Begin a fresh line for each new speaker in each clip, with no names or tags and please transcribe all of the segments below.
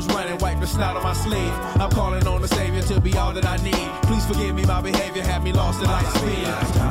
nose running, wiping snot on my sleeve. I'm calling on the Savior to be all that I need. Please forgive me my behavior, have me lost in life's speed.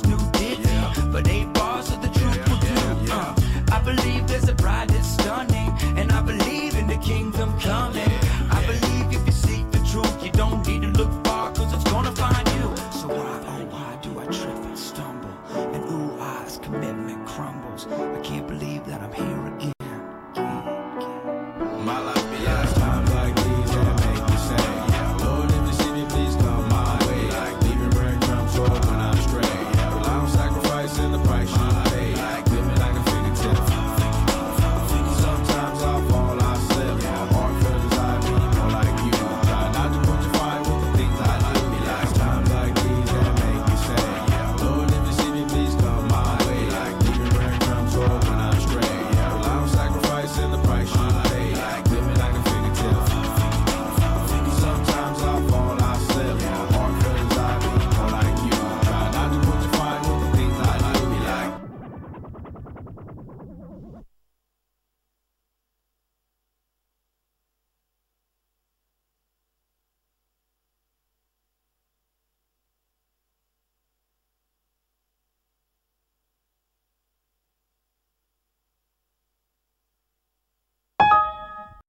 ditty, yeah. but eight bars of the truth yeah, will do. Yeah, uh, I believe there's a bride that's stunning, and I believe in the kingdom coming. I believe if you seek the truth, you don't need to look far, cause it's gonna find you. So why, oh why do I trip and stumble? And ooh, eyes, commitment crumbles. I can't believe that I'm here.